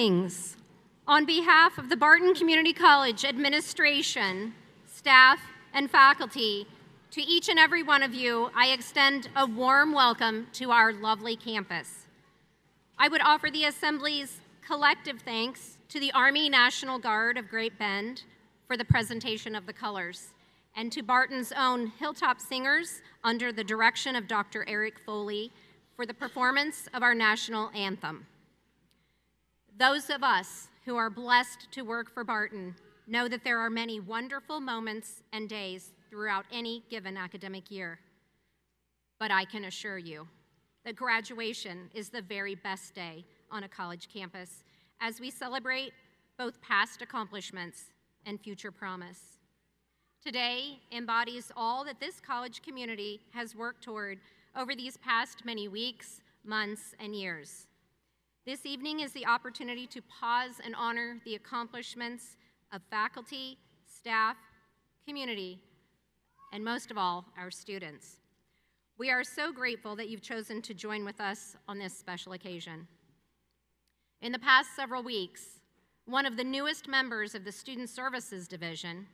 Greetings. On behalf of the Barton Community College administration, staff, and faculty, to each and every one of you, I extend a warm welcome to our lovely campus. I would offer the Assembly's collective thanks to the Army National Guard of Great Bend for the presentation of the colors, and to Barton's own Hilltop Singers under the direction of Dr. Eric Foley for the performance of our national anthem. Those of us who are blessed to work for Barton know that there are many wonderful moments and days throughout any given academic year. But I can assure you that graduation is the very best day on a college campus as we celebrate both past accomplishments and future promise. Today embodies all that this college community has worked toward over these past many weeks, months, and years. This evening is the opportunity to pause and honor the accomplishments of faculty, staff, community, and most of all, our students. We are so grateful that you've chosen to join with us on this special occasion. In the past several weeks, one of the newest members of the Student Services Division,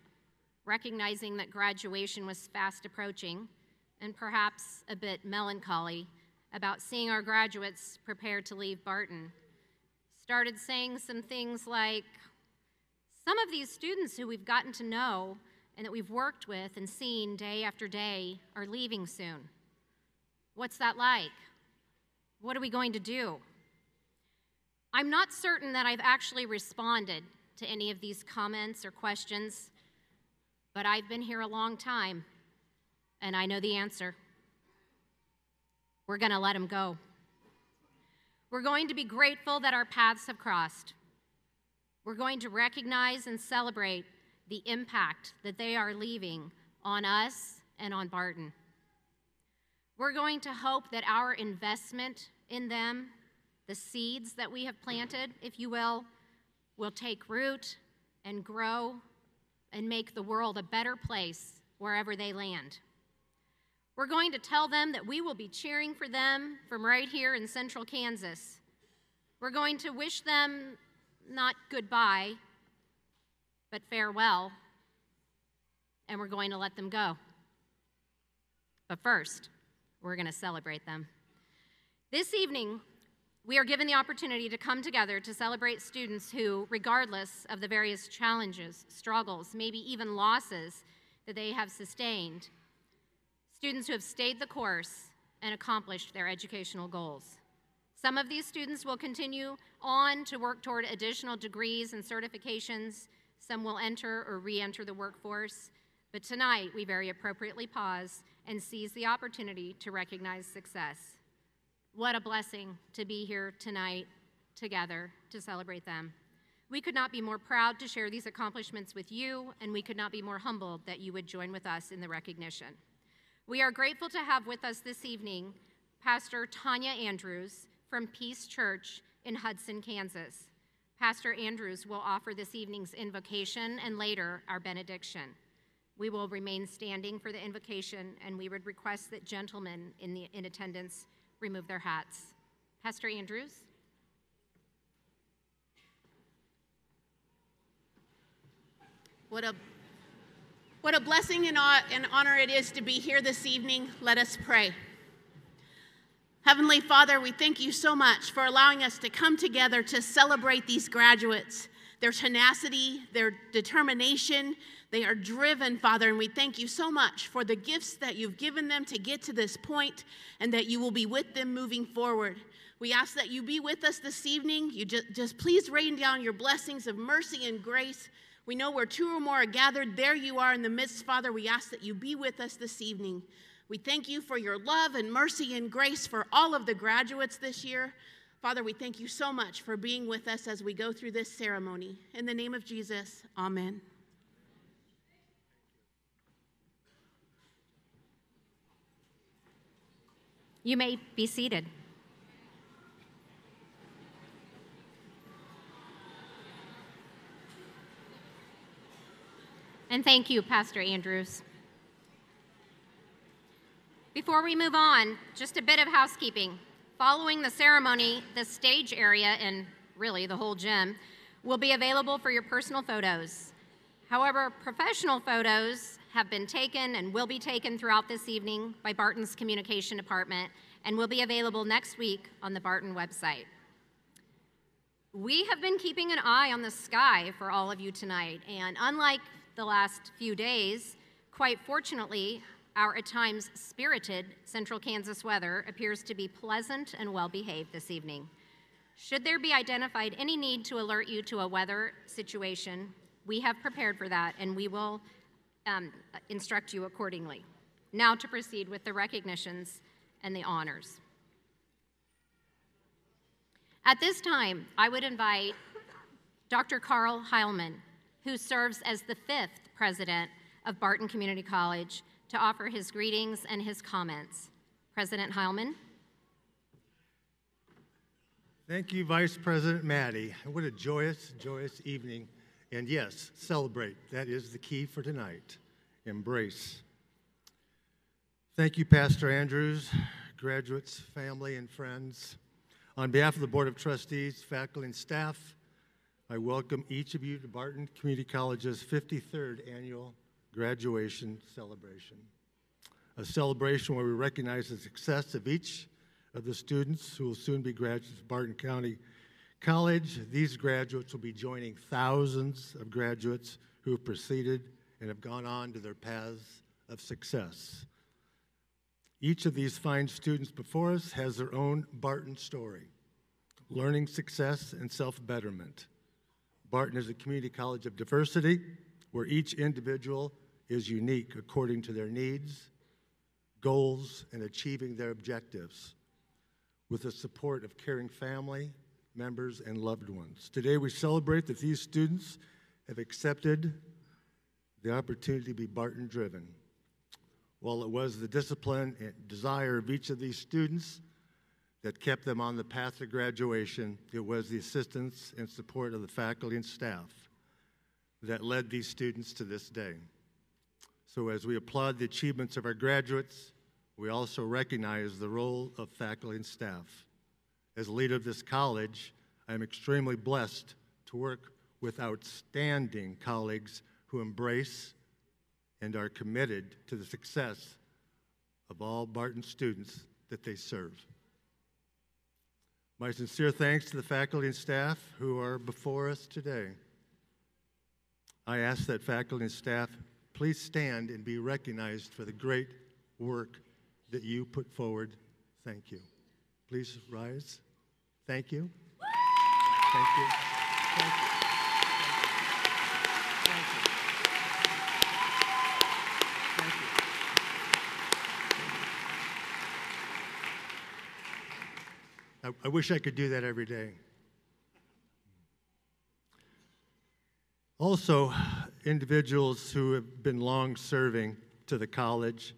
recognizing that graduation was fast approaching and perhaps a bit melancholy, about seeing our graduates prepare to leave Barton. Started saying some things like, some of these students who we've gotten to know and that we've worked with and seen day after day are leaving soon. What's that like? What are we going to do? I'm not certain that I've actually responded to any of these comments or questions, but I've been here a long time and I know the answer. We're going to let him go. We're going to be grateful that our paths have crossed. We're going to recognize and celebrate the impact that they are leaving on us and on Barton. We're going to hope that our investment in them, the seeds that we have planted, if you will, will take root and grow and make the world a better place wherever they land. We're going to tell them that we will be cheering for them from right here in central Kansas. We're going to wish them not goodbye, but farewell, and we're going to let them go. But first, we're going to celebrate them. This evening, we are given the opportunity to come together to celebrate students who, regardless of the various challenges, struggles, maybe even losses that they have sustained, students who have stayed the course and accomplished their educational goals. Some of these students will continue on to work toward additional degrees and certifications. Some will enter or re-enter the workforce. But tonight, we very appropriately pause and seize the opportunity to recognize success. What a blessing to be here tonight together to celebrate them. We could not be more proud to share these accomplishments with you, and we could not be more humbled that you would join with us in the recognition. We are grateful to have with us this evening Pastor Tanya Andrews from Peace Church in Hudson, Kansas. Pastor Andrews will offer this evening's invocation and later our benediction. We will remain standing for the invocation, and we would request that gentlemen in, the, in attendance remove their hats. Pastor Andrews? What a, what a blessing and, honor it is to be here this evening. Let us pray. Heavenly Father, we thank you so much for allowing us to come together to celebrate these graduates, their tenacity, their determination. They are driven, Father, and we thank you so much for the gifts that you've given them to get to this point and that you will be with them moving forward. We ask that you be with us this evening. You just, just please rain down your blessings of mercy and grace we know where two or more are gathered, there you are in the midst, Father. We ask that you be with us this evening. We thank you for your love and mercy and grace for all of the graduates this year. Father, we thank you so much for being with us as we go through this ceremony. In the name of Jesus, amen. You may be seated. And thank you, Pastor Andrews. Before we move on, just a bit of housekeeping. Following the ceremony, the stage area and really the whole gym will be available for your personal photos. However, professional photos have been taken and will be taken throughout this evening by Barton's Communication Department and will be available next week on the Barton website. We have been keeping an eye on the sky for all of you tonight, and unlike the last few days, quite fortunately, our at times spirited central Kansas weather appears to be pleasant and well behaved this evening. Should there be identified any need to alert you to a weather situation, we have prepared for that and we will um, instruct you accordingly. Now to proceed with the recognitions and the honors. At this time, I would invite Dr. Carl Heilman, who serves as the fifth president of Barton Community College, to offer his greetings and his comments. President Heilman. Thank you, Vice President Maddy. What a joyous, joyous evening. And yes, celebrate. That is the key for tonight. Embrace. Thank you, Pastor Andrews, graduates, family, and friends. On behalf of the Board of Trustees, faculty, and staff, I welcome each of you to Barton Community College's 53rd annual graduation celebration. A celebration where we recognize the success of each of the students who will soon be graduates of Barton County College. These graduates will be joining thousands of graduates who have proceeded and have gone on to their paths of success. Each of these fine students before us has their own Barton story learning success and self betterment. Barton is a community college of diversity where each individual is unique according to their needs, goals, and achieving their objectives with the support of caring family, members, and loved ones. Today we celebrate that these students have accepted the opportunity to be Barton driven. While it was the discipline and desire of each of these students that kept them on the path to graduation. It was the assistance and support of the faculty and staff that led these students to this day. So, as we applaud the achievements of our graduates, we also recognize the role of faculty and staff. As leader of this college, I am extremely blessed to work with outstanding colleagues who embrace and are committed to the success of all Barton students that they serve. My sincere thanks to the faculty and staff who are before us today. I ask that faculty and staff please stand and be recognized for the great work that you put forward. Thank you. Please rise. Thank you. Thank you. Thank you. I, wish I could do that every day. Also, individuals who have been long serving to the college,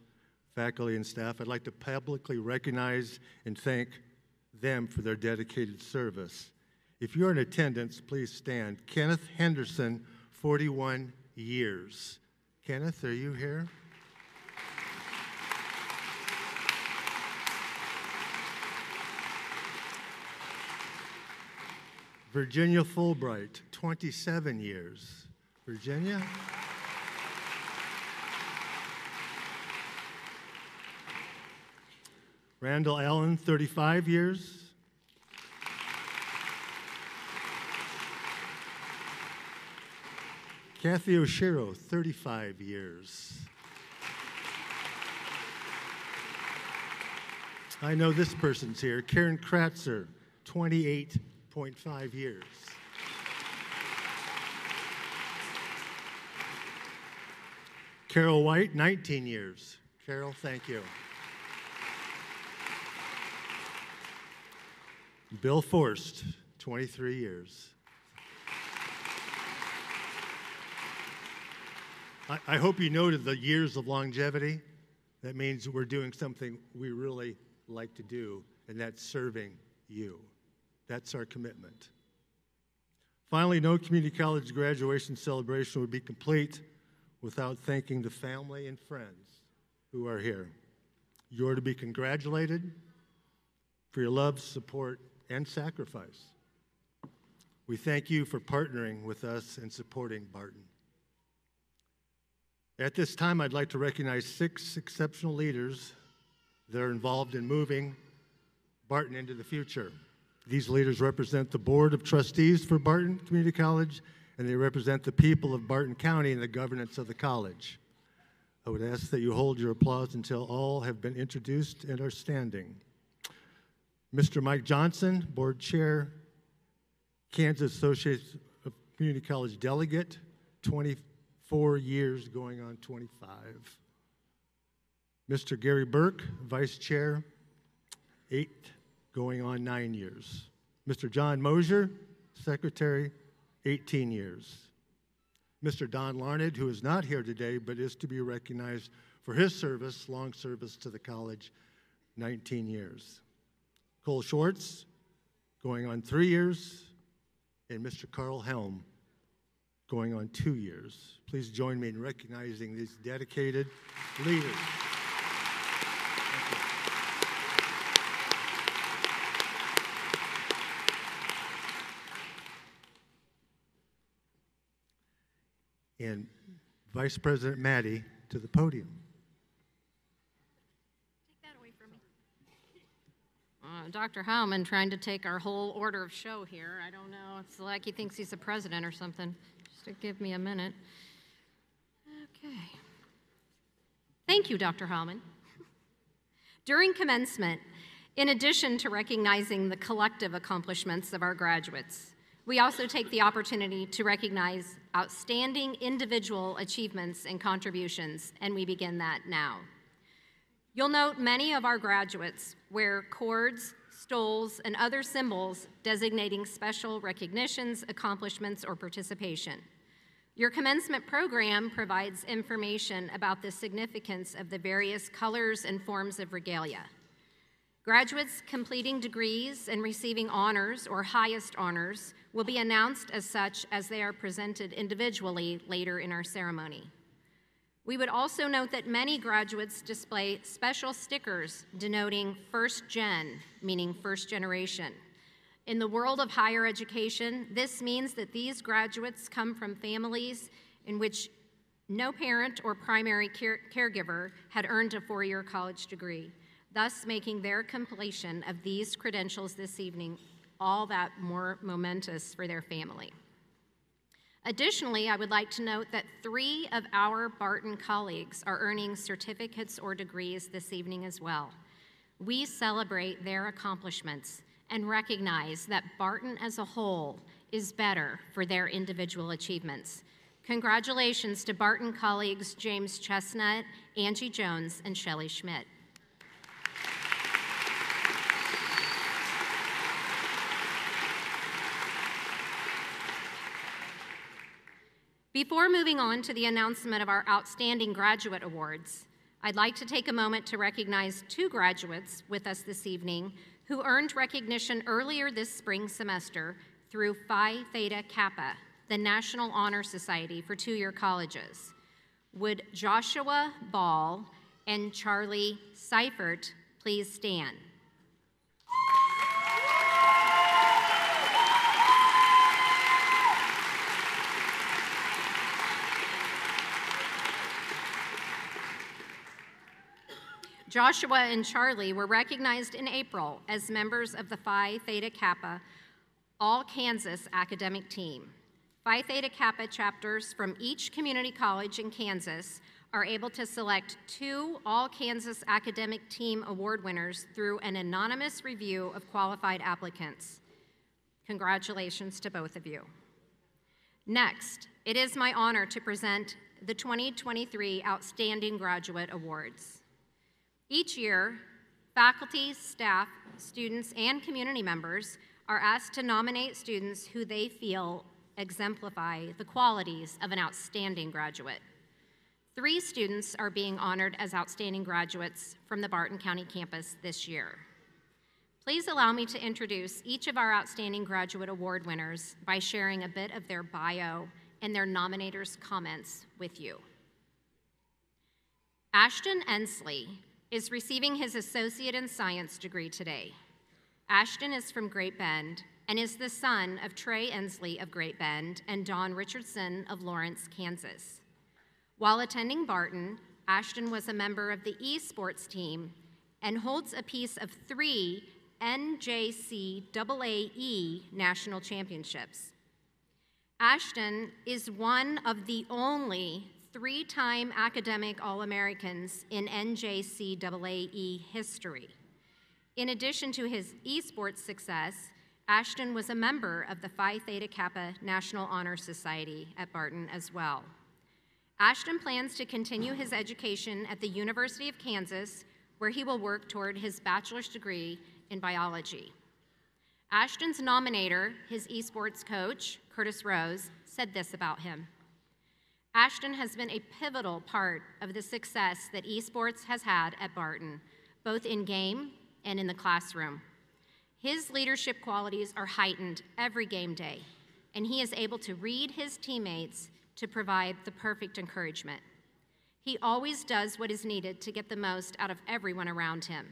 faculty, and staff, I'd like to publicly recognize and thank them for their dedicated service. If you're in attendance, please stand. Kenneth Henderson, 41 years. Kenneth, are you here? Virginia Fulbright, 27 years. Virginia? Randall Allen, 35 years. Kathy Oshiro, 35 years. I know this person's here. Karen Kratzer, 28.5 years. Carol White, 19 years. Carol, thank you. Bill Forst, 23 years. I, I hope you noted the years of longevity. That means we're doing something we really like to do, and that's serving you. That's our commitment. Finally, no community college graduation celebration would be complete without thanking the family and friends who are here. You're to be congratulated for your love, support, and sacrifice. We thank you for partnering with us and supporting Barton. At this time, I'd like to recognize six exceptional leaders that are involved in moving Barton into the future. These leaders represent the Board of Trustees for Barton Community College, and they represent the people of Barton County and the governance of the college. I would ask that you hold your applause until all have been introduced and are standing. Mr. Mike Johnson, Board Chair, Kansas Associates of Community College Delegate, 24 years going on 25. Mr. Gary Burke, Vice Chair, eight going on nine years. Mr. John Mosier, Secretary, 18 years. Mr. Don Larned, who is not here today but is to be recognized for his service, long service to the college, 19 years. Cole Schwartz, going on three years, and Mr. Carl Helm, going on two years. Please join me in recognizing these dedicated leaders. And Vice President Maddy to the podium. Take that away from me. Uh, Dr. Heilman trying to take our whole order of show here. I don't know. It's like he thinks he's the president or something. Just to give me a minute. Okay. Thank you, Dr. Heilman. During commencement, in addition to recognizing the collective accomplishments of our graduates, we also take the opportunity to recognize outstanding individual achievements and contributions, and we begin that now. You'll note many of our graduates wear cords, stoles, and other symbols designating special recognitions, accomplishments, or participation. Your commencement program provides information about the significance of the various colors and forms of regalia. Graduates completing degrees and receiving honors or highest honors will be announced as such as they are presented individually later in our ceremony. We would also note that many graduates display special stickers denoting first gen, meaning first generation. In the world of higher education, this means that these graduates come from families in which no parent or primary care caregiver had earned a four year college degree thus making their completion of these credentials this evening all that more momentous for their family. Additionally, I would like to note that three of our Barton colleagues are earning certificates or degrees this evening as well. We celebrate their accomplishments and recognize that Barton as a whole is better for their individual achievements. Congratulations to Barton colleagues James Chestnut, Angie Jones, and Shelley Schmidt. Before moving on to the announcement of our Outstanding Graduate Awards, I'd like to take a moment to recognize two graduates with us this evening who earned recognition earlier this spring semester through Phi Theta Kappa, the National Honor Society for two year colleges. Would Joshua Ball and Charlie Seifert please stand? Joshua and Charlie were recognized in April as members of the Phi Theta Kappa All Kansas academic team. Phi Theta Kappa chapters from each community college in Kansas are able to select two All Kansas Academic Team Award winners through an anonymous review of qualified applicants. Congratulations to both of you. Next, it is my honor to present the 2023 Outstanding Graduate Awards. Each year, faculty, staff, students, and community members are asked to nominate students who they feel exemplify the qualities of an outstanding graduate. Three students are being honored as outstanding graduates from the Barton County campus this year. Please allow me to introduce each of our Outstanding Graduate Award winners by sharing a bit of their bio and their nominators' comments with you. Ashton Ensley is receiving his Associate in Science degree today. Ashton is from Great Bend and is the son of Trey Ensley of Great Bend and Dawn Richardson of Lawrence, Kansas. While attending Barton, Ashton was a member of the esports team and holds a piece of three NJCAAE national championships. Ashton is one of the only three time academic All Americans in NJCAAE history. In addition to his esports success, Ashton was a member of the Phi Theta Kappa National Honor Society at Barton as well. Ashton plans to continue his education at the University of Kansas, where he will work toward his bachelor's degree in biology. Ashton's nominator, his esports coach, Curtis Rose, said this about him. Ashton has been a pivotal part of the success that esports has had at Barton, both in game and in the classroom. His leadership qualities are heightened every game day, and he is able to read his teammates to provide the perfect encouragement. He always does what is needed to get the most out of everyone around him.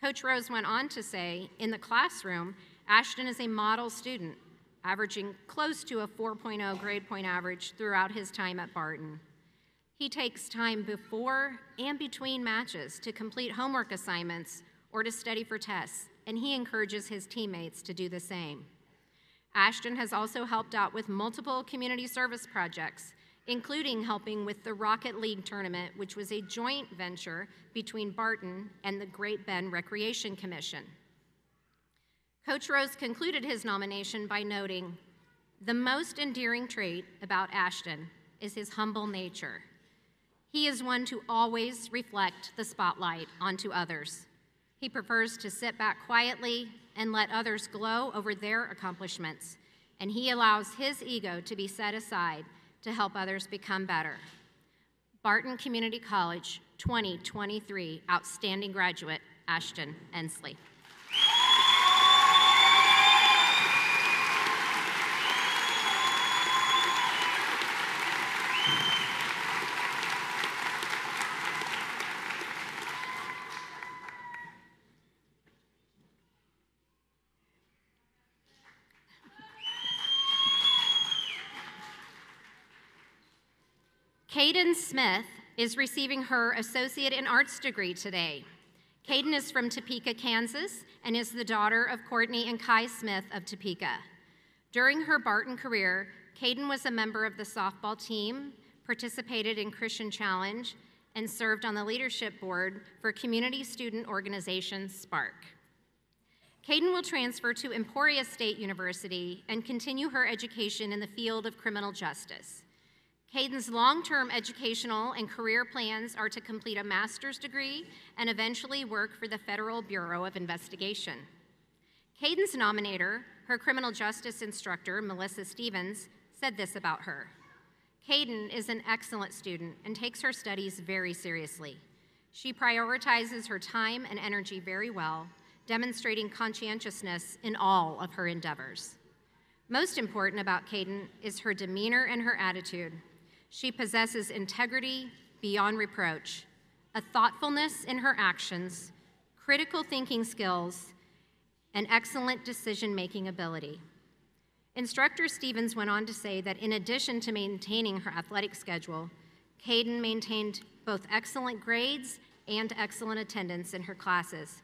Coach Rose went on to say in the classroom, Ashton is a model student, averaging close to a 4.0 grade point average throughout his time at Barton. He takes time before and between matches to complete homework assignments or to study for tests, and he encourages his teammates to do the same. Ashton has also helped out with multiple community service projects, including helping with the Rocket League tournament, which was a joint venture between Barton and the Great Bend Recreation Commission. Coach Rose concluded his nomination by noting the most endearing trait about Ashton is his humble nature. He is one to always reflect the spotlight onto others. He prefers to sit back quietly and let others glow over their accomplishments, and he allows his ego to be set aside to help others become better. Barton Community College 2023 Outstanding Graduate, Ashton Ensley. Smith is receiving her Associate in Arts degree today. Caden is from Topeka, Kansas, and is the daughter of Courtney and Kai Smith of Topeka. During her Barton career, Caden was a member of the softball team, participated in Christian Challenge, and served on the leadership board for community student organization Spark. Caden will transfer to Emporia State University and continue her education in the field of criminal justice. Caden's long-term educational and career plans are to complete a master's degree and eventually work for the Federal Bureau of Investigation. Caden's nominator, her criminal justice instructor, Melissa Stevens, said this about her. Caden is an excellent student and takes her studies very seriously. She prioritizes her time and energy very well, demonstrating conscientiousness in all of her endeavors. Most important about Caden is her demeanor and her attitude. She possesses integrity beyond reproach, a thoughtfulness in her actions, critical thinking skills, and excellent decision making ability. Instructor Stevens went on to say that in addition to maintaining her athletic schedule, Caden maintained both excellent grades and excellent attendance in her classes.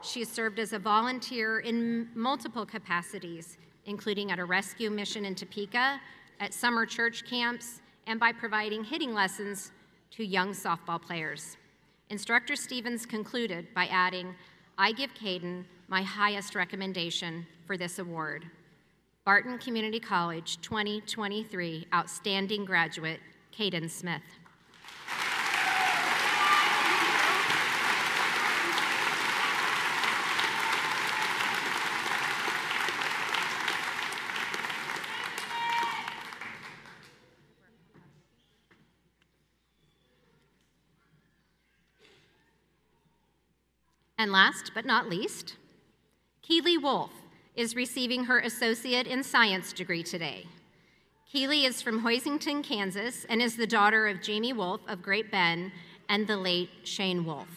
She served as a volunteer in multiple capacities, including at a rescue mission in Topeka, at summer church camps, and by providing hitting lessons to young softball players. Instructor Stevens concluded by adding, I give Caden my highest recommendation for this award. Barton Community College 2023 Outstanding Graduate, Caden Smith. And last but not least, Keely Wolf is receiving her Associate in Science degree today. Keely is from Hoisington, Kansas, and is the daughter of Jamie Wolf of Great Bend and the late Shane Wolf.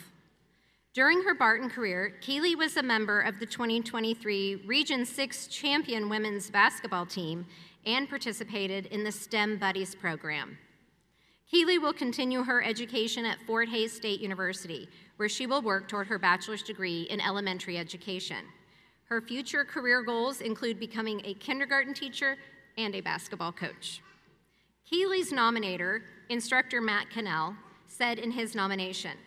During her Barton career, Keely was a member of the 2023 Region 6 champion women's basketball team and participated in the STEM Buddies program. Keely will continue her education at Fort Hays State University, where she will work toward her bachelor's degree in elementary education. Her future career goals include becoming a kindergarten teacher and a basketball coach. Keely's nominator, instructor Matt Cannell, said in his nomination,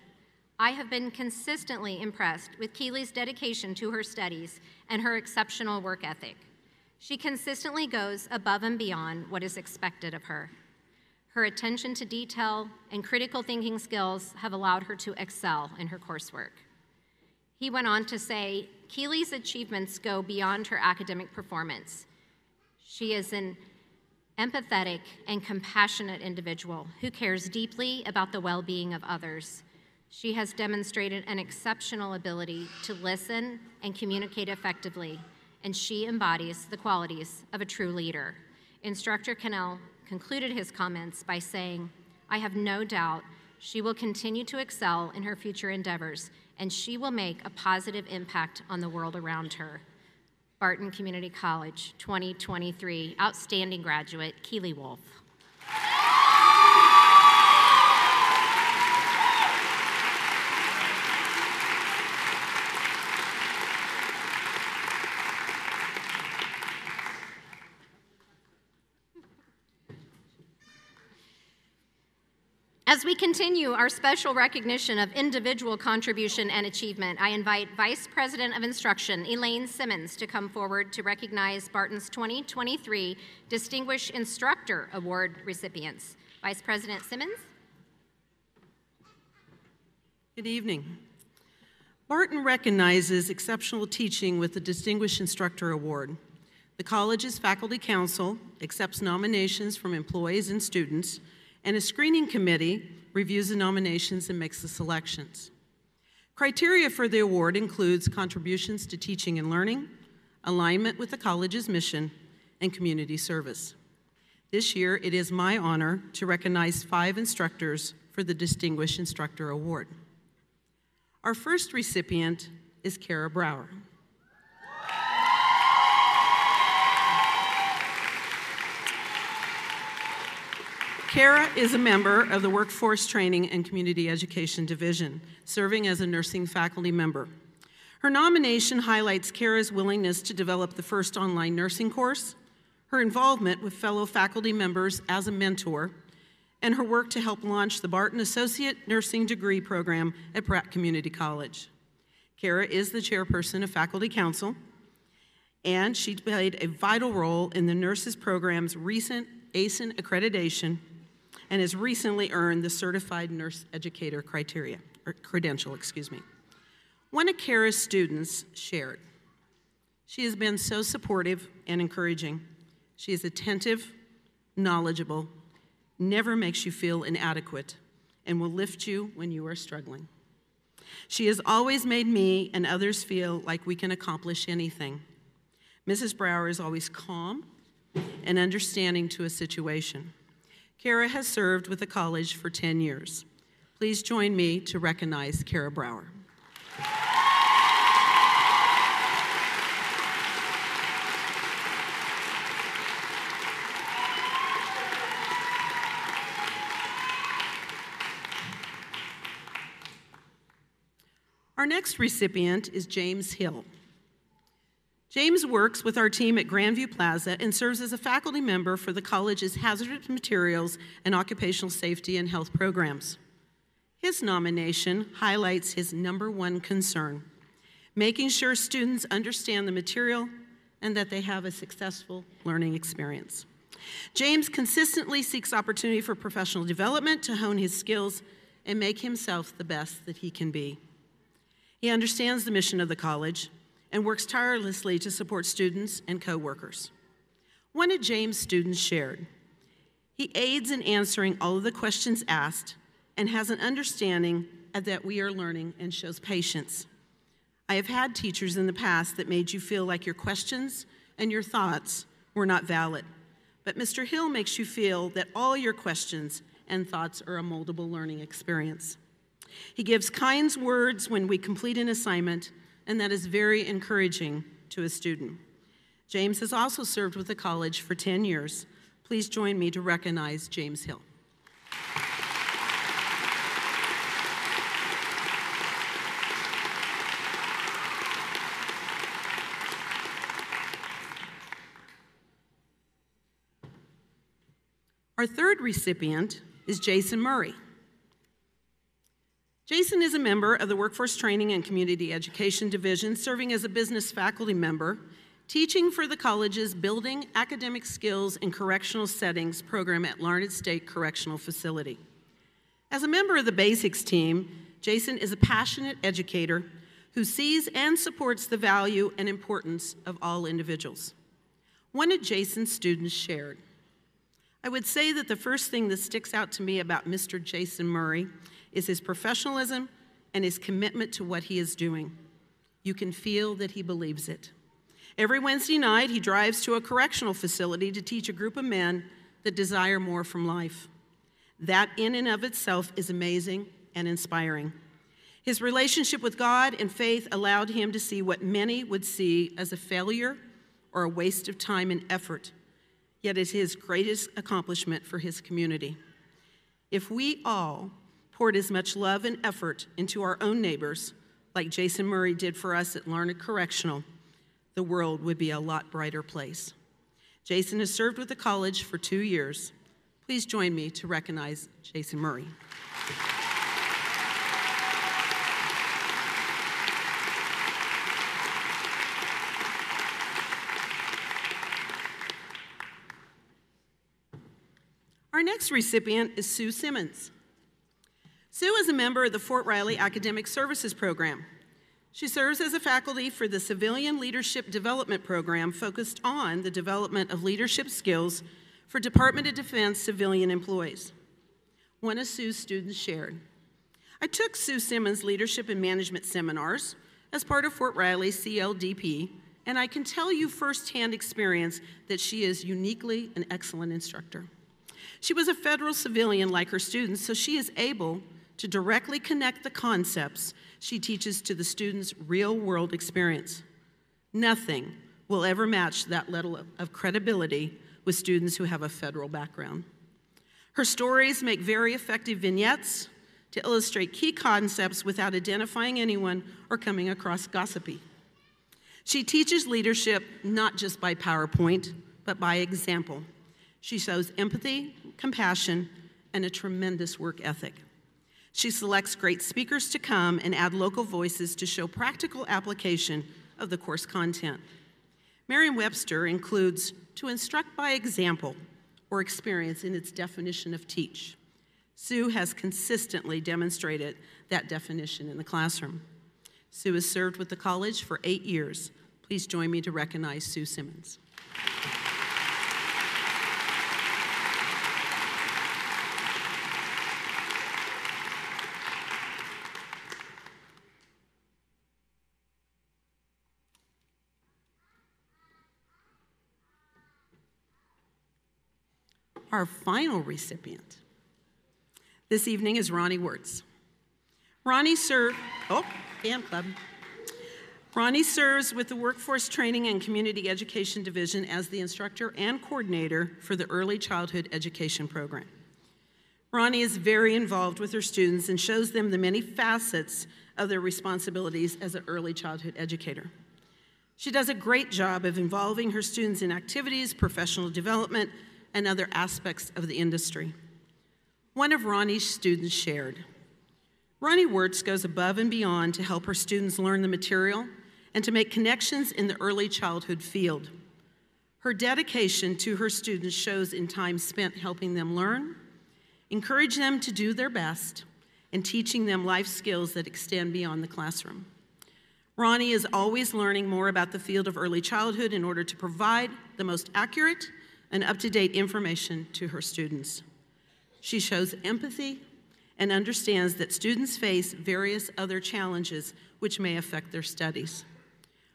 I have been consistently impressed with Keely's dedication to her studies and her exceptional work ethic. She consistently goes above and beyond what is expected of her. Her attention to detail and critical thinking skills have allowed her to excel in her coursework. He went on to say, Keely's achievements go beyond her academic performance. She is an empathetic and compassionate individual who cares deeply about the well being of others. She has demonstrated an exceptional ability to listen and communicate effectively, and she embodies the qualities of a true leader. Instructor Cannell concluded his comments by saying, I have no doubt she will continue to excel in her future endeavors, and she will make a positive impact on the world around her. Barton Community College 2023 Outstanding Graduate, Keely Wolf. As we continue our special recognition of individual contribution and achievement, I invite Vice President of Instruction Elaine Simmons to come forward to recognize Barton's 2023 Distinguished Instructor Award recipients. Vice President Simmons. Good evening. Barton recognizes exceptional teaching with the Distinguished Instructor Award. The college's faculty council accepts nominations from employees and students and a screening committee reviews the nominations and makes the selections. Criteria for the award includes contributions to teaching and learning, alignment with the college's mission, and community service. This year, it is my honor to recognize five instructors for the Distinguished Instructor Award. Our first recipient is Kara Brower. Kara is a member of the Workforce Training and Community Education Division, serving as a nursing faculty member. Her nomination highlights Kara's willingness to develop the first online nursing course, her involvement with fellow faculty members as a mentor, and her work to help launch the Barton Associate Nursing Degree Program at Pratt Community College. Kara is the chairperson of Faculty Council, and she played a vital role in the nurses program's recent ACEN accreditation and has recently earned the Certified Nurse Educator criteria, or credential, excuse me. One of Kara's students shared, she has been so supportive and encouraging. She is attentive, knowledgeable, never makes you feel inadequate, and will lift you when you are struggling. She has always made me and others feel like we can accomplish anything. Mrs. Brower is always calm and understanding to a situation. Kara has served with the college for 10 years. Please join me to recognize Kara Brower. Our next recipient is James Hill. James works with our team at Grandview Plaza and serves as a faculty member for the college's hazardous materials and occupational safety and health programs. His nomination highlights his number one concern making sure students understand the material and that they have a successful learning experience. James consistently seeks opportunity for professional development to hone his skills and make himself the best that he can be. He understands the mission of the college and works tirelessly to support students and coworkers. One of James' students shared, he aids in answering all of the questions asked and has an understanding that we are learning and shows patience. I have had teachers in the past that made you feel like your questions and your thoughts were not valid. But Mr. Hill makes you feel that all your questions and thoughts are a moldable learning experience. He gives kind words when we complete an assignment, and that is very encouraging to a student. James has also served with the college for 10 years. Please join me to recognize James Hill. Our third recipient is Jason Murray. Jason is a member of the Workforce Training and Community Education Division, serving as a business faculty member, teaching for the college's Building Academic Skills in Correctional Settings program at Larned State Correctional Facility. As a member of the Basics team, Jason is a passionate educator who sees and supports the value and importance of all individuals. One of Jason's students shared I would say that the first thing that sticks out to me about Mr. Jason Murray is his professionalism and his commitment to what he is doing. You can feel that he believes it. Every Wednesday night, he drives to a correctional facility to teach a group of men that desire more from life. That, in and of itself, is amazing and inspiring. His relationship with God and faith allowed him to see what many would see as a failure or a waste of time and effort, yet is his greatest accomplishment for his community. If we all poured as much love and effort into our own neighbors, like Jason Murray did for us at Larned Correctional, the world would be a lot brighter place. Jason has served with the college for two years. Please join me to recognize Jason Murray. Our next recipient is Sue Simmons. Sue is a member of the Fort Riley Academic Services Program. She serves as a faculty for the Civilian Leadership Development Program focused on the development of leadership skills for Department of Defense civilian employees. One of Sue's students shared. I took Sue Simmons' leadership and management seminars as part of Fort Riley CLDP, and I can tell you firsthand experience that she is uniquely an excellent instructor. She was a federal civilian like her students, so she is able to directly connect the concepts she teaches to the students' real world experience. Nothing will ever match that level of credibility with students who have a federal background. Her stories make very effective vignettes to illustrate key concepts without identifying anyone or coming across gossipy. She teaches leadership not just by PowerPoint, but by example. She shows empathy, compassion, and a tremendous work ethic. She selects great speakers to come and add local voices to show practical application of the course content. Merriam Webster includes to instruct by example or experience in its definition of teach. Sue has consistently demonstrated that definition in the classroom. Sue has served with the college for eight years. Please join me to recognize Sue Simmons. Our final recipient this evening is Ronnie Wirtz. Ronnie served, oh, fan club. Ronnie serves with the Workforce Training and Community Education Division as the instructor and coordinator for the Early Childhood Education Program. Ronnie is very involved with her students and shows them the many facets of their responsibilities as an early childhood educator. She does a great job of involving her students in activities, professional development, and other aspects of the industry. One of Ronnie's students shared Ronnie Wirtz goes above and beyond to help her students learn the material and to make connections in the early childhood field. Her dedication to her students shows in time spent helping them learn, encourage them to do their best, and teaching them life skills that extend beyond the classroom. Ronnie is always learning more about the field of early childhood in order to provide the most accurate and up to date information to her students. She shows empathy and understands that students face various other challenges which may affect their studies.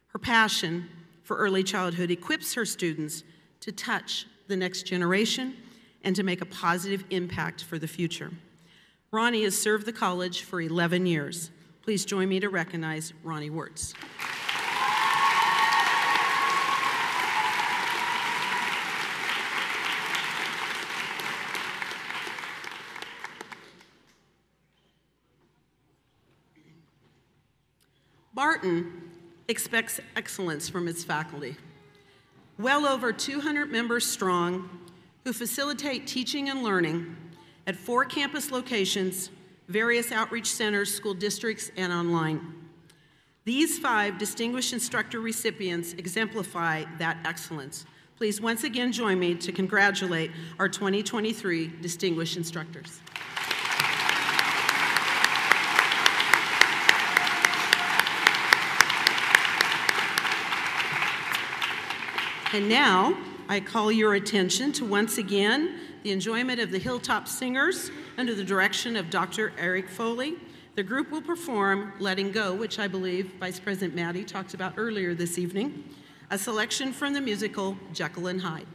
Her passion for early childhood equips her students to touch the next generation and to make a positive impact for the future. Ronnie has served the college for 11 years. Please join me to recognize Ronnie Wirtz. Barton expects excellence from its faculty. Well over 200 members strong, who facilitate teaching and learning at four campus locations, various outreach centers, school districts, and online. These five distinguished instructor recipients exemplify that excellence. Please once again join me to congratulate our 2023 distinguished instructors. And now I call your attention to once again the enjoyment of the Hilltop Singers under the direction of Dr. Eric Foley. The group will perform Letting Go, which I believe Vice President Maddy talked about earlier this evening, a selection from the musical Jekyll and Hyde.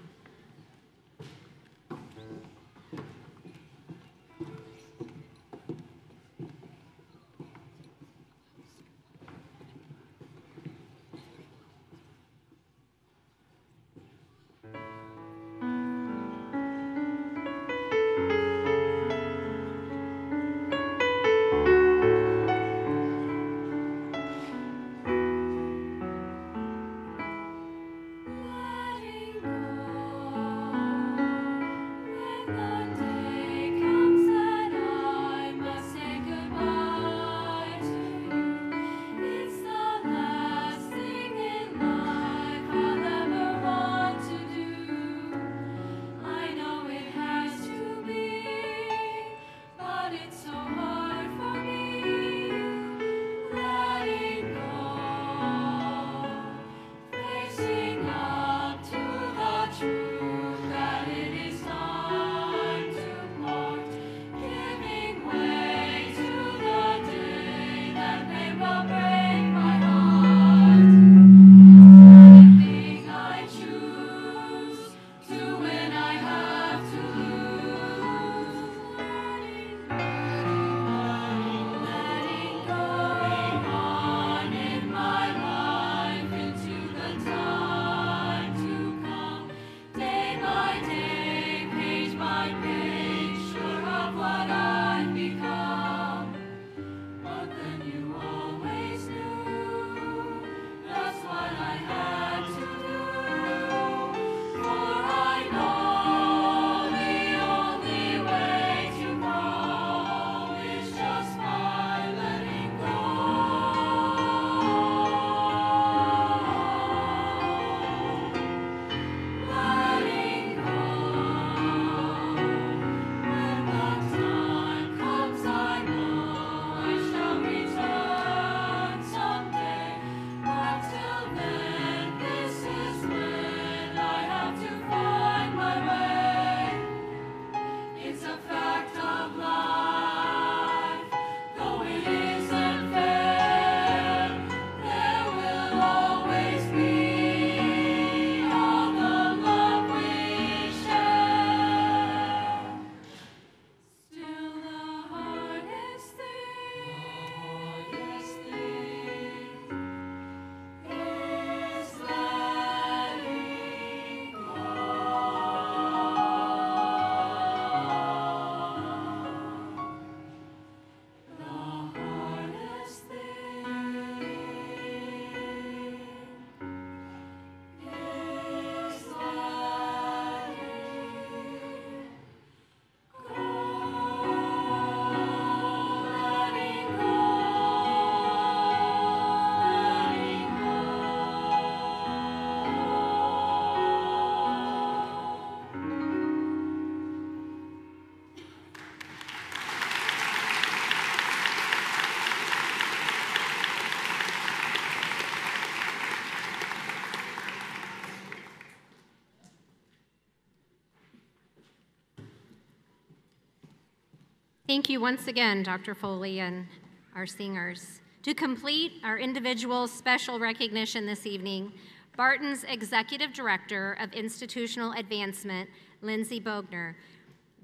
Thank you once again, Dr. Foley and our singers. To complete our individual special recognition this evening, Barton's Executive Director of Institutional Advancement, Lindsay Bogner,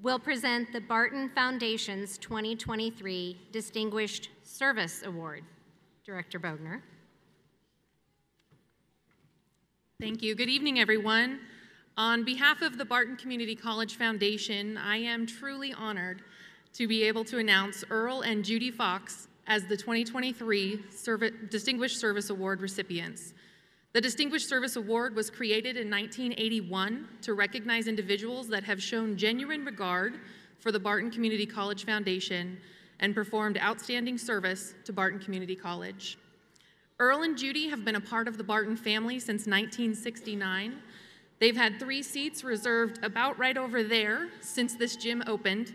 will present the Barton Foundation's 2023 Distinguished Service Award. Director Bogner. Thank you. Good evening, everyone. On behalf of the Barton Community College Foundation, I am truly honored to be able to announce Earl and Judy Fox as the 2023 Serv Distinguished Service Award recipients. The Distinguished Service Award was created in 1981 to recognize individuals that have shown genuine regard for the Barton Community College Foundation and performed outstanding service to Barton Community College. Earl and Judy have been a part of the Barton family since 1969. They've had three seats reserved about right over there since this gym opened,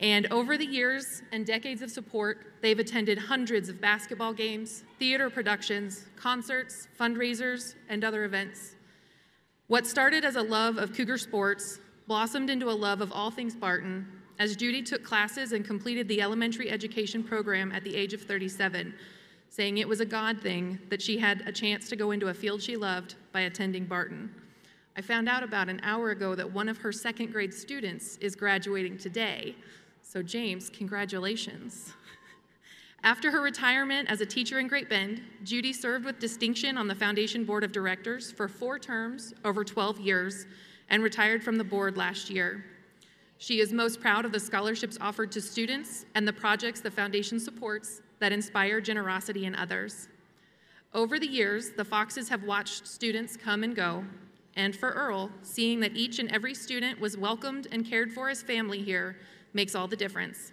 and over the years and decades of support, they've attended hundreds of basketball games, theater productions, concerts, fundraisers, and other events. What started as a love of Cougar sports blossomed into a love of all things Barton as Judy took classes and completed the elementary education program at the age of 37, saying it was a God thing that she had a chance to go into a field she loved by attending Barton. I found out about an hour ago that one of her second grade students is graduating today, so, James, congratulations. After her retirement as a teacher in Great Bend, Judy served with distinction on the Foundation Board of Directors for four terms over 12 years and retired from the board last year. She is most proud of the scholarships offered to students and the projects the Foundation supports that inspire generosity in others. Over the years, the Foxes have watched students come and go, and for Earl, seeing that each and every student was welcomed and cared for as family here makes all the difference.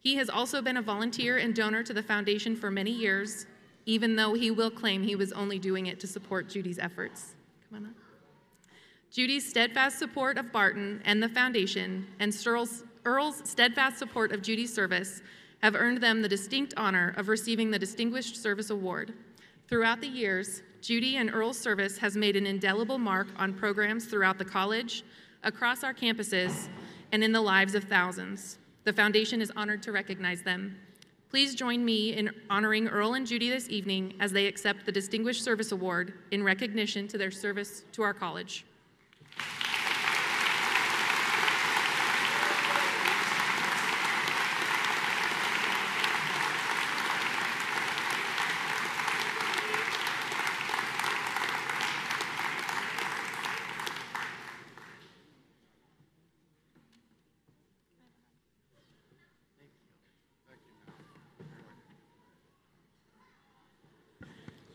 He has also been a volunteer and donor to the foundation for many years, even though he will claim he was only doing it to support Judy's efforts. Come on up. Judy's steadfast support of Barton and the foundation, and Earl's, Earl's steadfast support of Judy's service have earned them the distinct honor of receiving the Distinguished Service Award. Throughout the years, Judy and Earl's service has made an indelible mark on programs throughout the college, across our campuses, and in the lives of thousands. The Foundation is honored to recognize them. Please join me in honoring Earl and Judy this evening as they accept the Distinguished Service Award in recognition to their service to our college.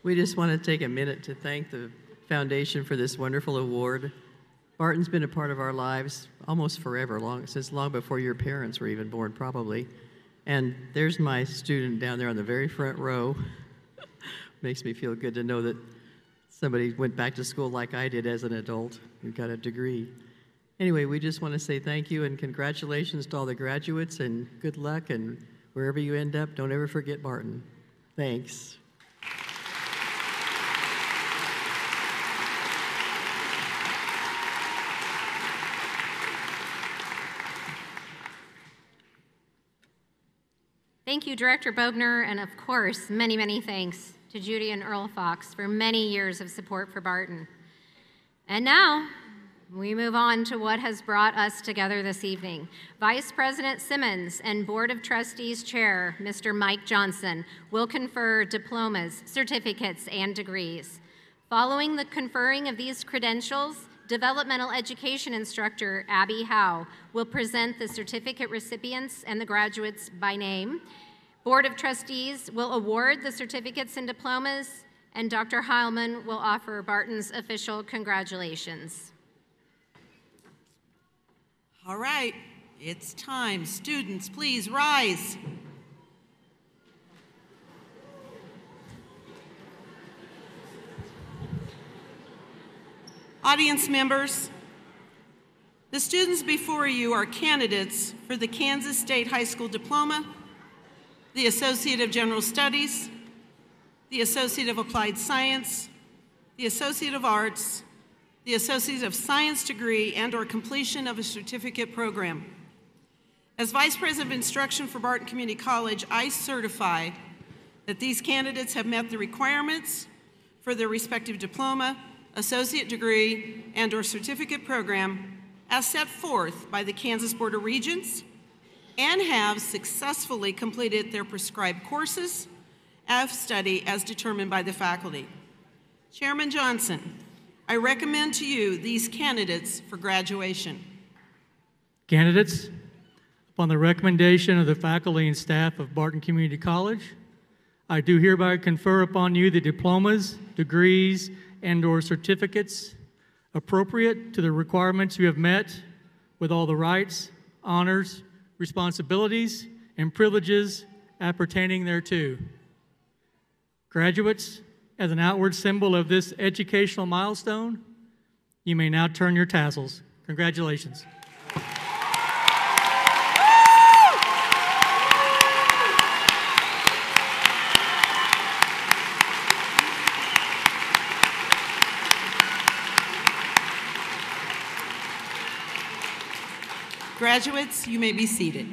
We just want to take a minute to thank the foundation for this wonderful award. Barton's been a part of our lives almost forever, long since long before your parents were even born, probably. And there's my student down there on the very front row. Makes me feel good to know that somebody went back to school like I did as an adult and got a degree. Anyway, we just want to say thank you and congratulations to all the graduates and good luck and wherever you end up, don't ever forget Barton. Thanks. Thank you, Director Bogner, and of course, many, many thanks to Judy and Earl Fox for many years of support for Barton. And now, we move on to what has brought us together this evening. Vice President Simmons and Board of Trustees Chair, Mr. Mike Johnson, will confer diplomas, certificates, and degrees. Following the conferring of these credentials, Developmental Education Instructor Abby Howe will present the certificate recipients and the graduates by name. Board of Trustees will award the certificates and diplomas, and Dr. Heilman will offer Barton's official congratulations. All right, it's time. Students, please rise. Audience members, the students before you are candidates for the Kansas State High School Diploma, the Associate of General Studies, the Associate of Applied Science, the Associate of Arts, the Associate of Science degree and or completion of a certificate program. As Vice President of Instruction for Barton Community College, I certify that these candidates have met the requirements for their respective diploma, associate degree, and or certificate program as set forth by the Kansas Board of Regents and have successfully completed their prescribed courses of study as determined by the faculty. Chairman Johnson, I recommend to you these candidates for graduation. Candidates, upon the recommendation of the faculty and staff of Barton Community College, I do hereby confer upon you the diplomas, degrees, and or certificates appropriate to the requirements you have met with all the rights, honors, responsibilities, and privileges appertaining thereto. Graduates, as an outward symbol of this educational milestone, you may now turn your tassels. Congratulations. Graduates, you may be seated.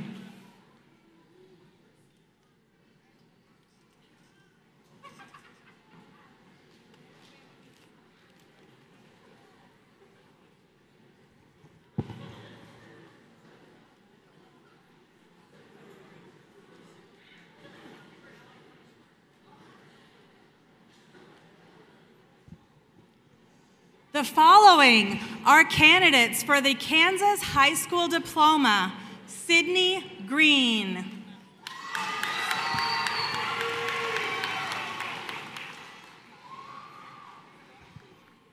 The following are candidates for the Kansas High School Diploma Sydney Green.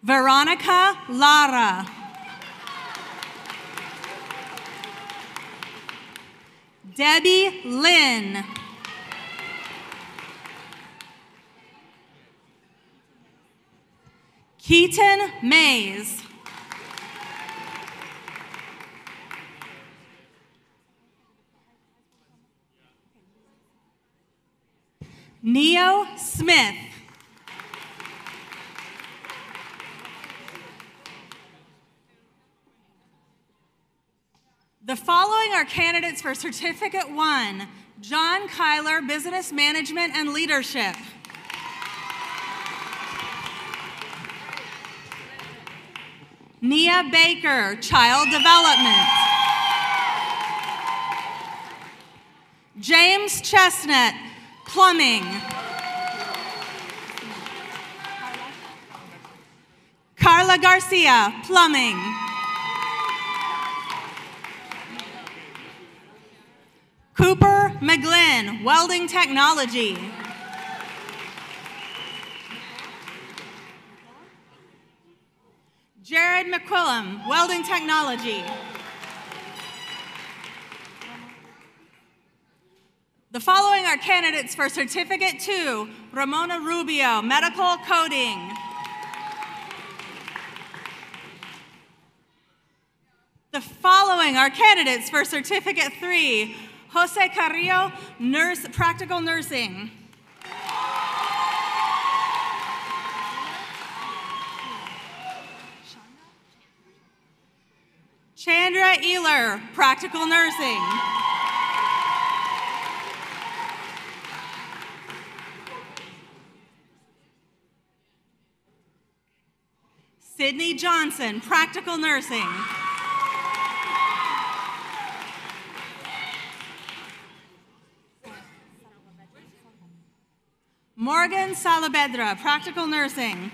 Veronica Lara. Debbie Lynn. Keaton Mays. Smith. The following are candidates for Certificate 1 John Kyler, Business Management and Leadership. Nia Baker, Child Development. James Chestnut, Plumbing. Carla Garcia, Plumbing. Cooper McGlynn, Welding Technology. Jared McQuillam, Welding Technology. The following are candidates for Certificate 2, Ramona Rubio, Medical Coding. Following are candidates for Certificate 3, Jose Carrillo, Nurse, Practical Nursing. Chandra Ealer, Practical Nursing. Sydney Johnson, Practical Nursing. Morgan Salabedra, Practical Nursing.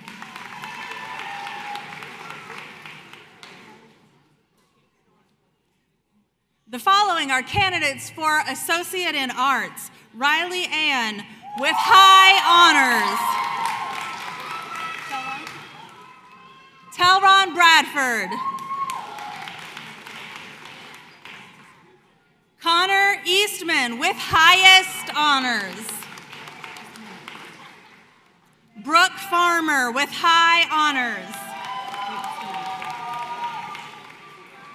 The following are candidates for Associate in Arts. Riley Ann with high honors. Telron Bradford. Connor Eastman with highest honors. Brooke Farmer with high honors.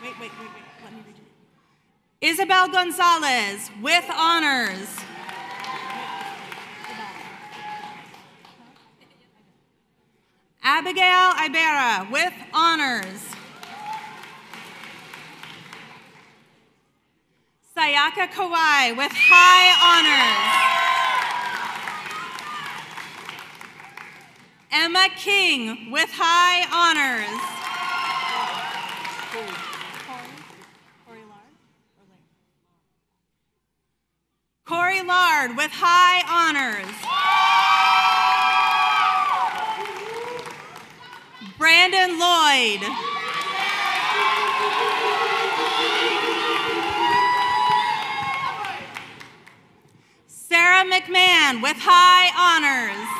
Wait, wait, wait, wait. Let me read it. Isabel Gonzalez with honors. Abigail Ibera with honors. Sayaka Kawai with high honors. Emma King with high honors. Corey Lard with high honors. Brandon Lloyd. Sarah McMahon with high honors.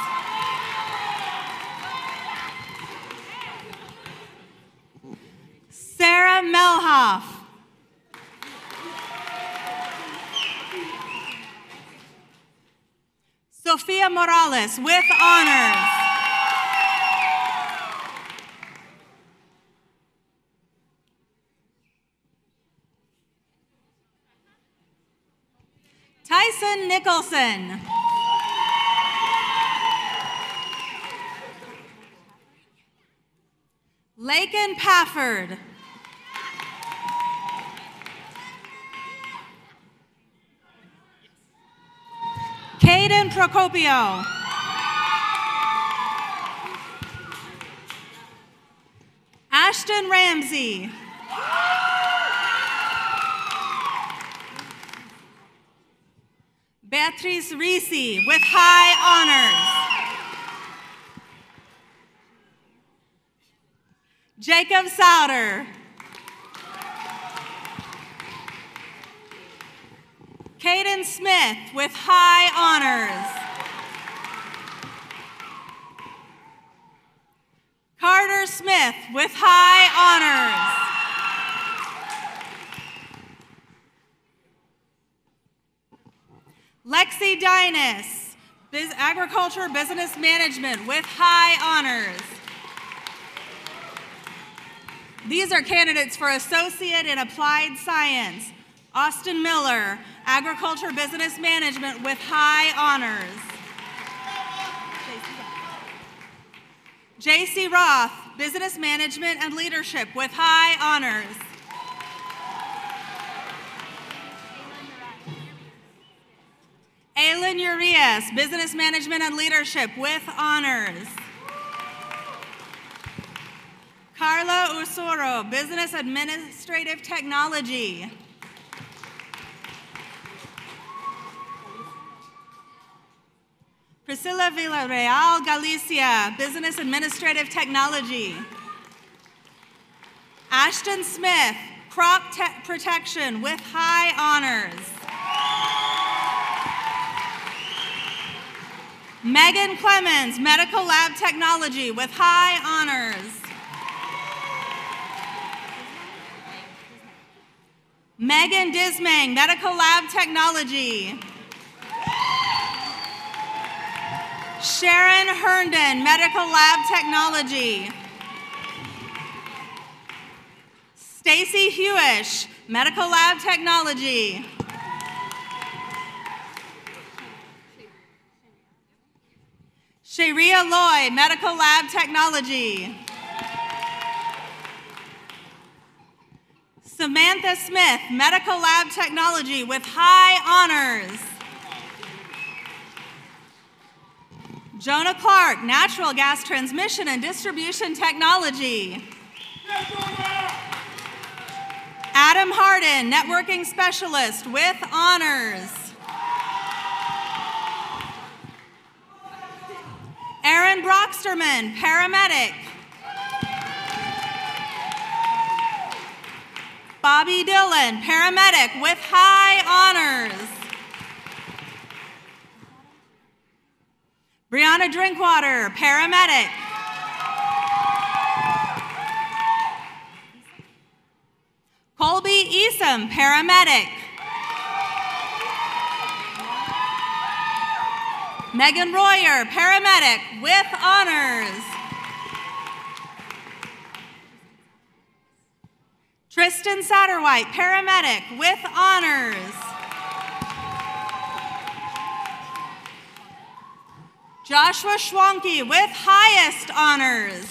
Sarah Melhoff. Sofia Morales with honors. Tyson Nicholson. Lakin Pafford. Caden Procopio. Ashton Ramsey. Beatrice Risi with high honors. Jacob Souter. Caden Smith with high honors. Carter Smith with high honors. Lexi Dynas, Biz- Agriculture Business Management with high honors. These are candidates for Associate in Applied Science. Austin Miller, Agriculture Business Management with high honors. J.C. Roth, Business Management and Leadership with high honors. Aylin Urias, Business Management and Leadership with honors. Carla Usoro, Business Administrative Technology. Priscilla Villarreal Galicia, Business Administrative Technology. Ashton Smith, Crop Te- Protection with high honors. Megan Clemens, Medical Lab Technology with high honors. Megan Dismang, Medical Lab Technology. Sharon Herndon, Medical Lab Technology. Stacy Hewish, Medical Lab Technology. Sharia Loy, Medical Lab Technology. Samantha Smith, Medical Lab Technology with high honors. Jonah Clark, Natural Gas Transmission and Distribution Technology. Adam Harden, Networking Specialist with honors. Aaron Broxterman, Paramedic. Bobby Dillon, Paramedic with high honors. Brianna Drinkwater, paramedic. Colby Easom, paramedic. Megan Royer, paramedic with honors. Tristan Satterwhite, paramedic with honors. Joshua Schwanke with highest honors.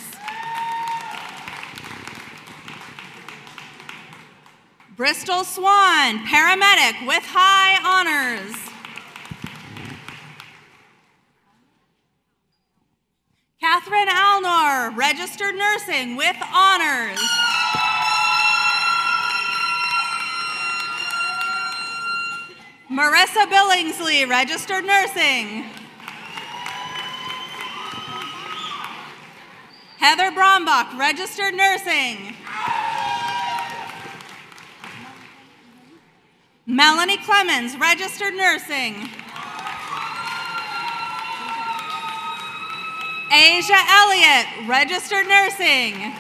Bristol Swan, paramedic with high honors. Catherine Alnor, registered nursing with honors. Marissa Billingsley, registered nursing. Heather Brombach, registered nursing. Melanie Clemens, registered nursing. Asia Elliott, registered nursing.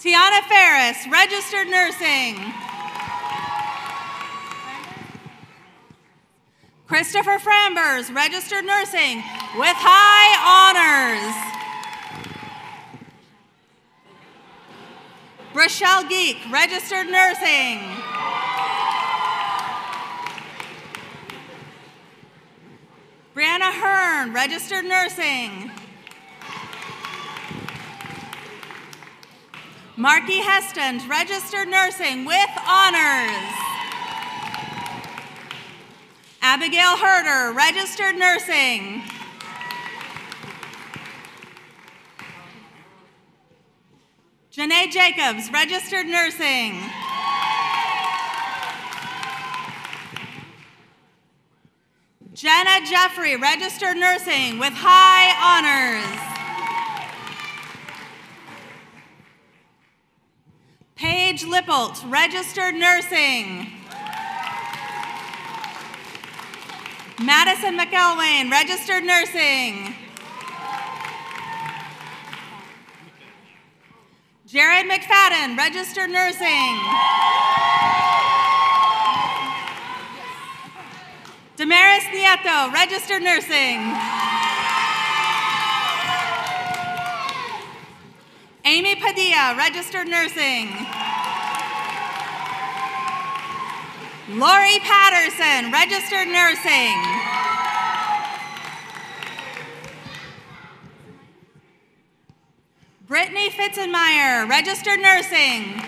Tiana Ferris, registered nursing. Christopher Frambers, registered nursing with high honors. Rochelle Geek, registered nursing. Brianna Hearn, registered nursing. Marky Heston, registered nursing with honors. Abigail Herder, registered nursing. Janae Jacobs, registered nursing. Jenna Jeffrey, registered nursing with high honors. Paige Lippolt, registered nursing. Madison McElwain, registered nursing. Jared McFadden, registered nursing. Damaris Nieto, registered nursing. Amy Padilla, registered nursing. Lori Patterson, registered nursing. Brittany Fitzenmeyer, registered nursing.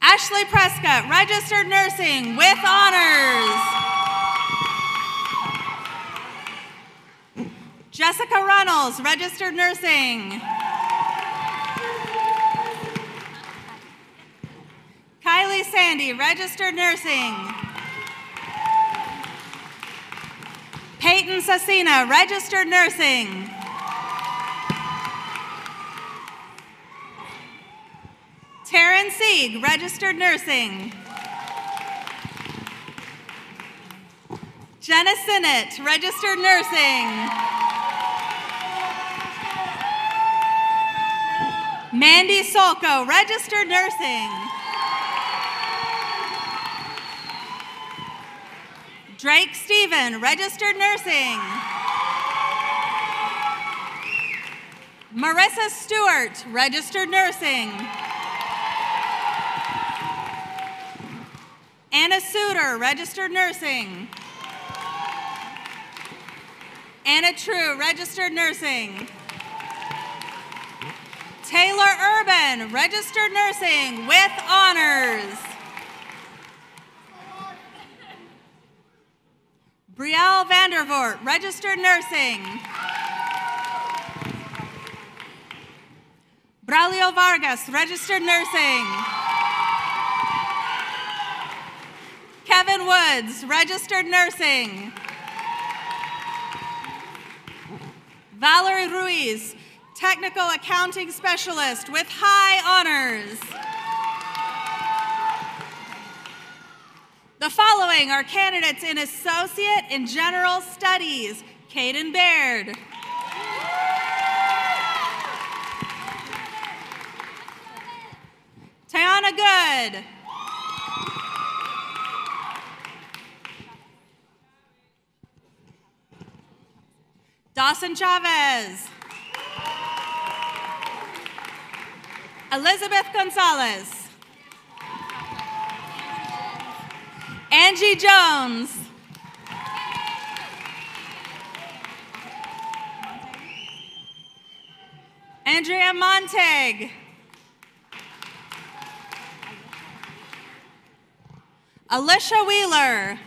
Ashley Prescott, registered nursing with honors. Jessica Runnels, registered nursing. Sandy, registered nursing. Peyton Sassina, registered nursing. Taryn Sieg, registered nursing. Jenna Sinnott, registered nursing. Mandy Solko, registered nursing. Stephen, registered nursing. Marissa Stewart, registered nursing. Anna Suter, registered nursing. Anna True, registered nursing. Taylor Urban, registered nursing with honors. Brielle Vandervoort, registered nursing. Braulio Vargas, registered nursing. Kevin Woods, registered nursing. Valerie Ruiz, technical accounting specialist with high honors. The following are candidates in Associate in General Studies. Caden Baird. Tiana Good. Dawson Chavez. Elizabeth Gonzalez. Angie Jones. Andrea Montag. Alicia Wheeler.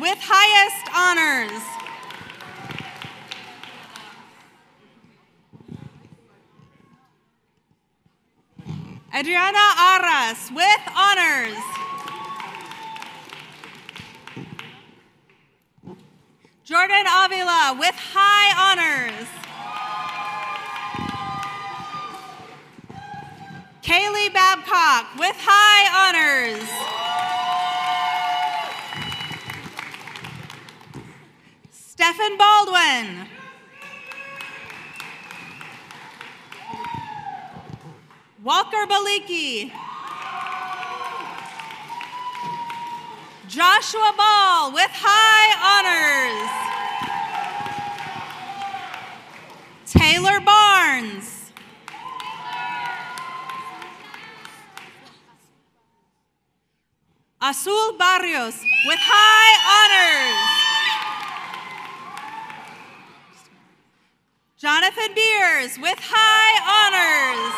With highest honors. Adriana Arras with honors. Jordan Avila with high honors. Kaylee Babcock with high honors. Stephen Baldwin. Walker Baliki. Joshua Ball with high honors. Taylor Barnes. Azul Barrios with high honors. Jonathan Beers with high honors.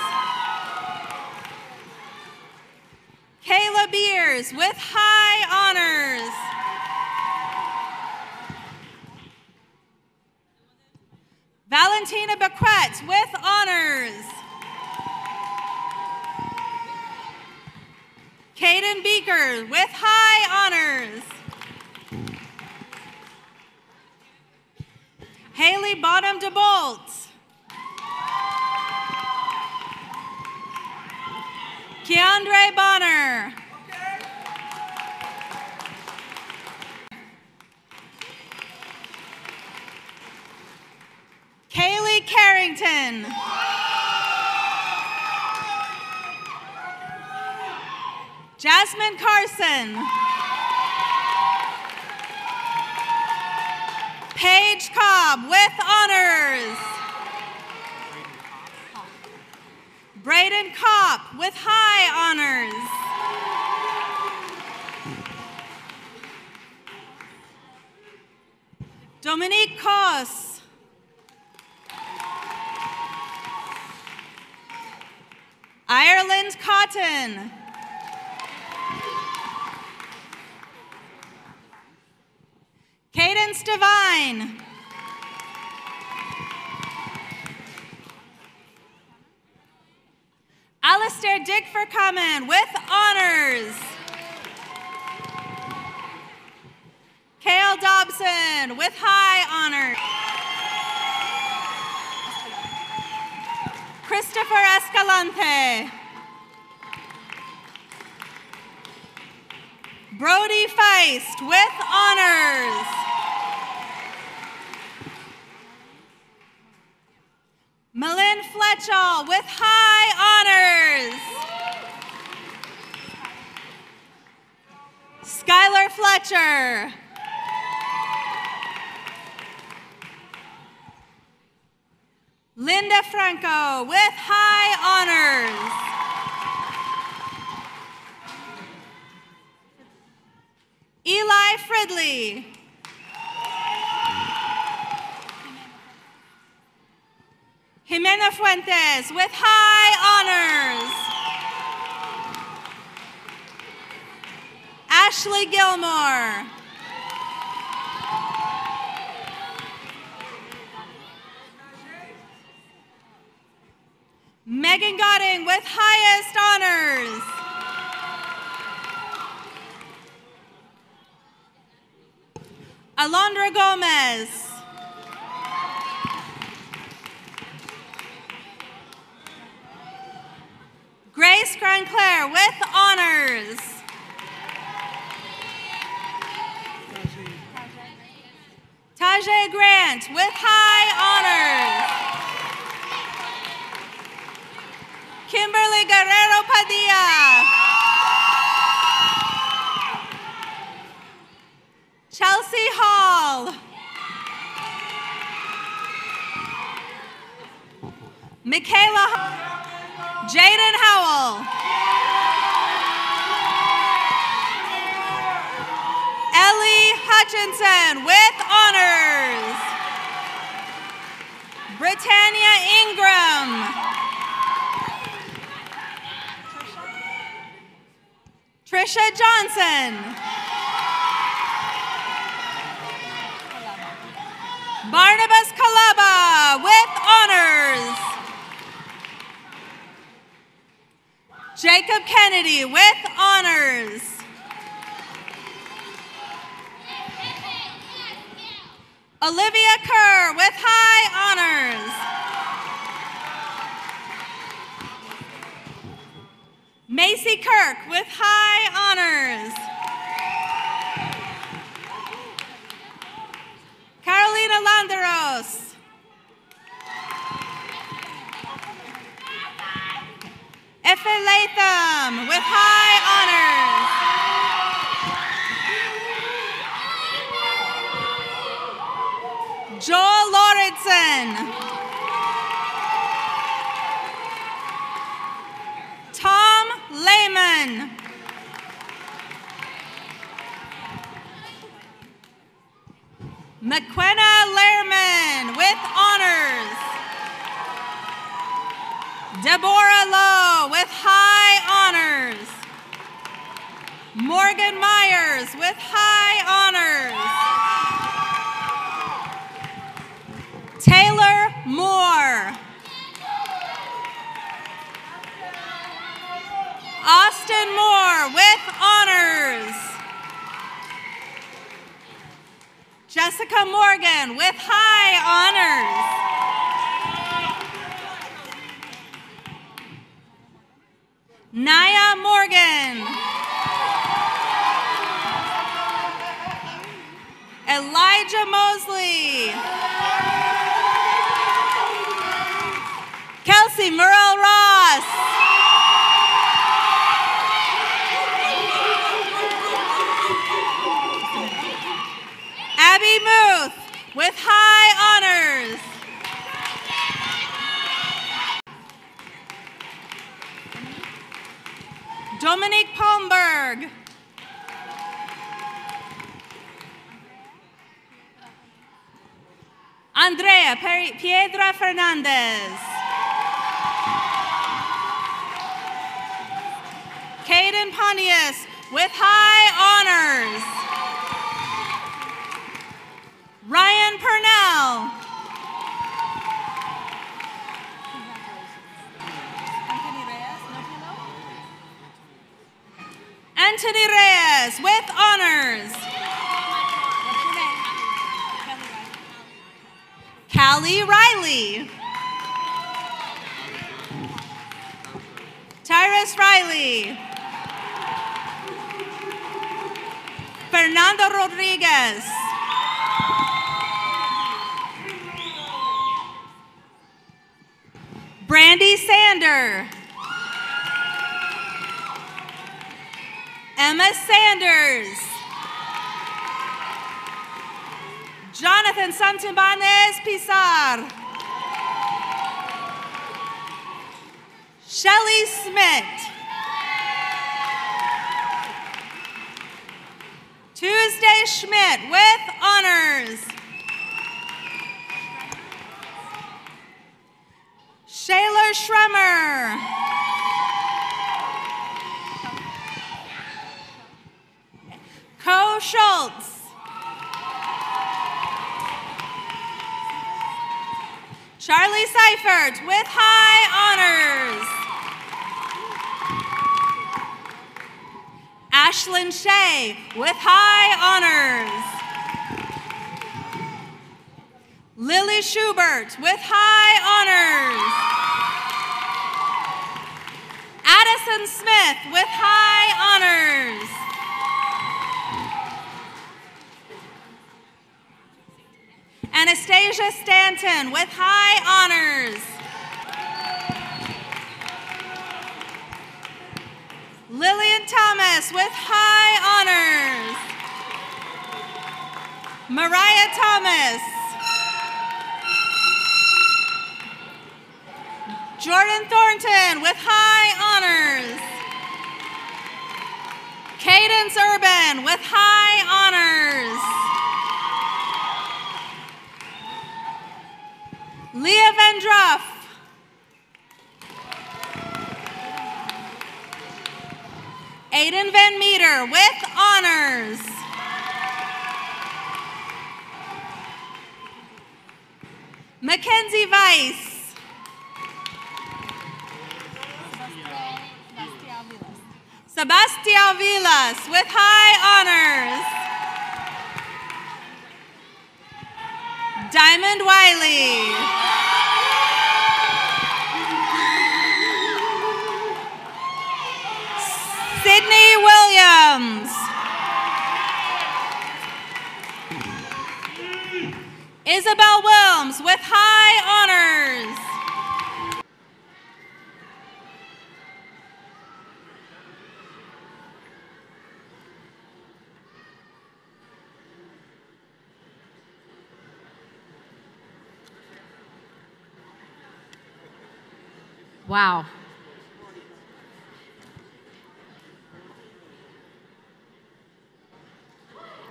Kayla Beers with high honors. Valentina Bequette with honors. Caden Beaker with high honors. Haley Bottom DeBolt. Keandre Bonner. Kaylee Carrington. Jasmine Carson. Paige Cobb with honors. Braden Kopp with high honors. Dominique Koss. Ireland Cotton. Cadence Devine. Alistair Dick for coming with honors. Kale Dobson with high honor. Christopher Escalante. Brody Feist with honors. Malin Fletchall with high honors. Skylar Fletcher. Linda Franco with high honors. Eli Fridley. Fuentes with high honors. Ashley Gilmore. Megan Godding with highest honors. Alondra Gomez. Grace Grandclair with honors. Tajay Grant with high honors. Kimberly Guerrero Padilla. Chelsea Hall. Michaela Powell. Ellie Hutchinson with honors. Britannia Ingram. Trisha Johnson. Barnabas Kalaba with honors. Jacob Kennedy with honors. Olivia Kerr with high honors. Macy Kirk with high honors. Efe Latham with high honors. Joel Lauritsen. Tom Lehman. McQuenna Lehrman with honors. Deborah Lowe with high honors. Morgan Myers with high honors. Taylor Moore. Austin Moore with honors. Jessica Morgan with high honors. Naya Morgan. Elijah Mosley. Kelsey Merle Ross. Dominique Palmberg. Andrea Piedra Fernandez. Caden Pontius with high honors. Ryan Purnell. Anthony Reyes with honors. Callie Riley. Tyrus Riley. Fernando Rodriguez. Brandy Sander. Emma Sanders. Jonathan Santibanez Pizar. Shelly Smith. Tuesday Schmidt with honors. Shayla Schremer. Schultz. Charlie Seifert with high honors. Ashlyn Shea with high honors. Lily Schubert with high honors. Addison Smith with high honors. Anastasia Stanton with high honors. Lillian Thomas with high honors. Mariah Thomas. Jordan Thornton with high honors. Cadence Urban with high honors. Leah Vendruff. Aiden Van Meter with honors. Mackenzie Weiss. Sebastian Vilas with high honors. Diamond Wiley. Sydney Williams. Isabel Wilms with high honors. Wow.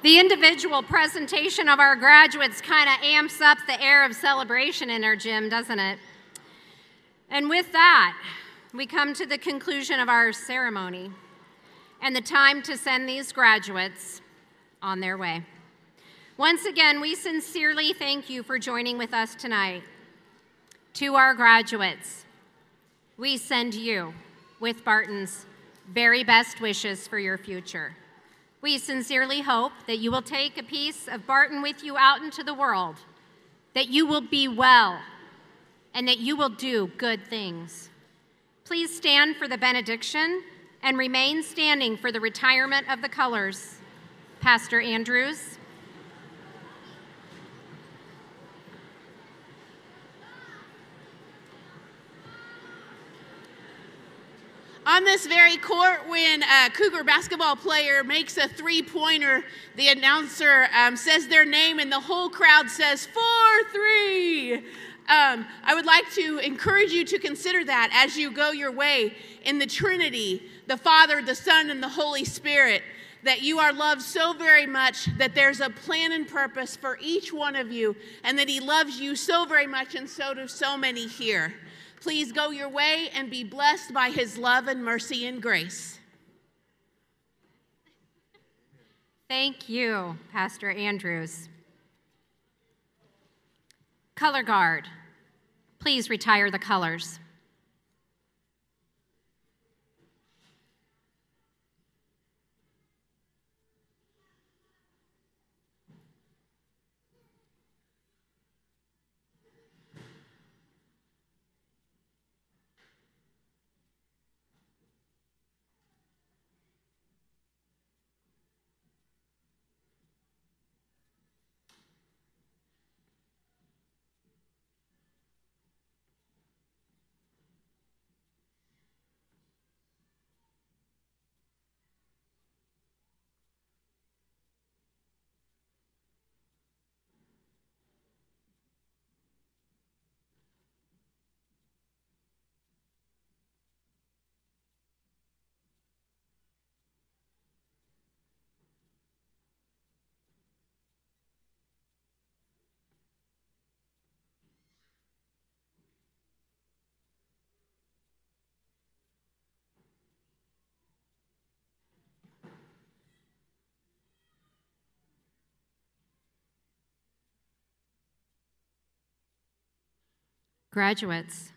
The individual presentation of our graduates kind of amps up the air of celebration in our gym, doesn't it? And with that, we come to the conclusion of our ceremony and the time to send these graduates on their way. Once again, we sincerely thank you for joining with us tonight. To our graduates, we send you, with Barton's, very best wishes for your future. We sincerely hope that you will take a piece of Barton with you out into the world, that you will be well, and that you will do good things. Please stand for the benediction and remain standing for the retirement of the colors. Pastor Andrews. On this very court, when a Cougar basketball player makes a three pointer, the announcer um, says their name and the whole crowd says, 4 3. Um, I would like to encourage you to consider that as you go your way in the Trinity, the Father, the Son, and the Holy Spirit. That you are loved so very much that there's a plan and purpose for each one of you, and that He loves you so very much, and so do so many here. Please go your way and be blessed by his love and mercy and grace. Thank you, Pastor Andrews. Color guard, please retire the colors. Graduates,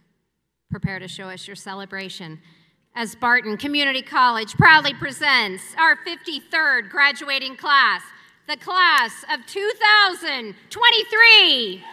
prepare to show us your celebration as Barton Community College proudly presents our 53rd graduating class, the class of 2023.